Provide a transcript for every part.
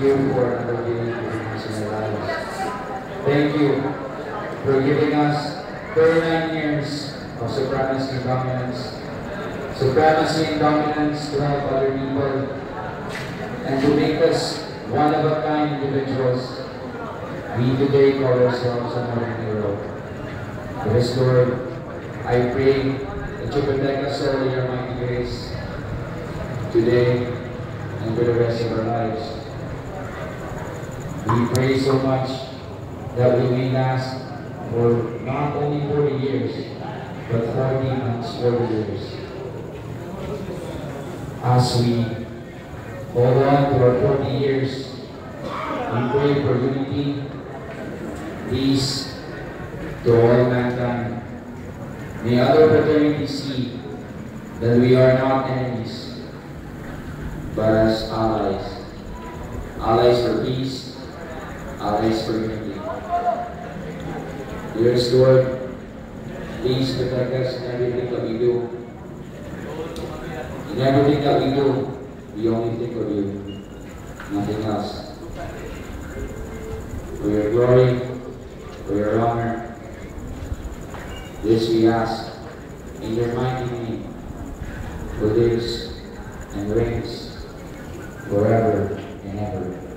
Thank you for us in our lives. Thank you for giving us 39 years of supremacy and dominance. Supremacy and dominance to help other people and to make us one-of-a-kind individuals. We today call ourselves a modern hero. Yes, Lord, I pray that you protect us all in your mighty grace today and for the rest of our lives. We pray so much that we may last for not only 40 years, but 40 months, 40 years. As we hold on to our 40 years, we pray for unity, peace to all mankind. May other fraternities see that we are not enemies, but as allies. Allies for peace, allies for unity. Dearest Lord, please protect us in everything that we do. In everything that we do, we only think of you, nothing else. For your glory, for your honor, this we ask in your mighty name, who lives and reigns forever and ever.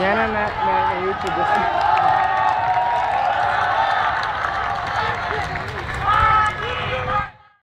ഞാനാ ഞാൻ YouTube